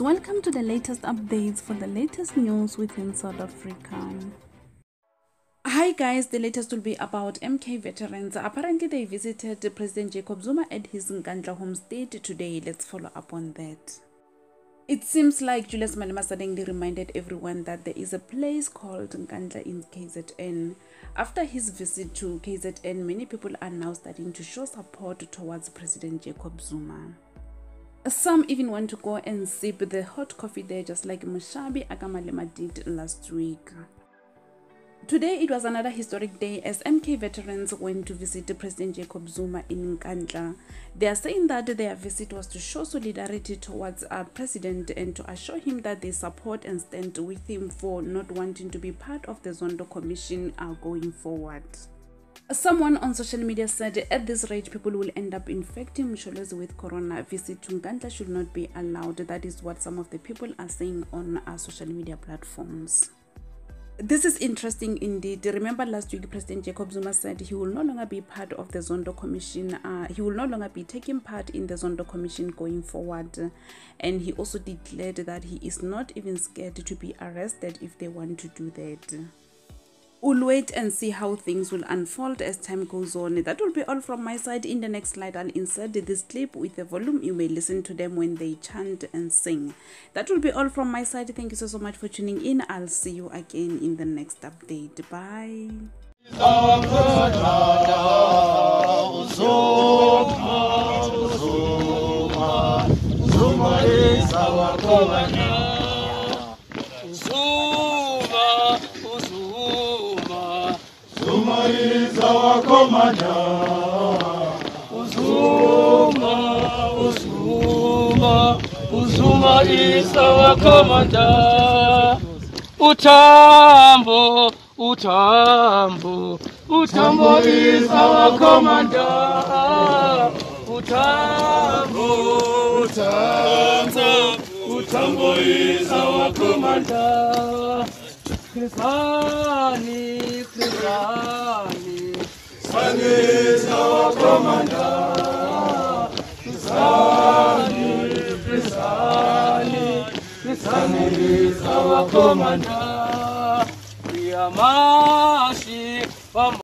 welcome to the latest updates for the latest news within South Africa. Hi guys, the latest will be about MK veterans. Apparently, they visited President Jacob Zuma at his Nkandla homestead today. Let's follow up on that. It seems like Julius Malema suddenly reminded everyone that there is a place called Nkandla in KZN. After his visit to KZN, many people are now starting to show support towards President Jacob Zuma. Some even want to go and sip the hot coffee there, just like Mushabi Akamalema did last week. Today it was another historic day as MK veterans went to visit President Jacob Zuma in Nkandla. They are saying that their visit was to show solidarity towards our president and to assure him that they support and stand with him for not wanting to be part of the Zondo Commission uh, going forward. Someone on social media said at this rate people will end up infecting Msholozi with corona. Visit to Nkandla should not be allowed. That is what some of the people are saying on our social media platforms. This is interesting indeed. Remember last week, President Jacob Zuma said he will no longer be part of the Zondo Commission. Uh, he will no longer be taking part in the Zondo Commission going forward. And he also declared that he is not even scared to be arrested if they want to do that. We'll wait and see how things will unfold as time goes on. That will be all from my side. In the next slide, I'll insert this clip with the volume. You may listen to them when they chant and sing. That will be all from my side. Thank you so, so much for tuning in. I'll see you again in the next update. Bye. za wakomanya uzuma uzuma uzuma isa wakomanya utambo utambo. Utambo isa wakomanya utambo utambo. Utambo isa wakomanya Krishani Krishani commander. We are marching.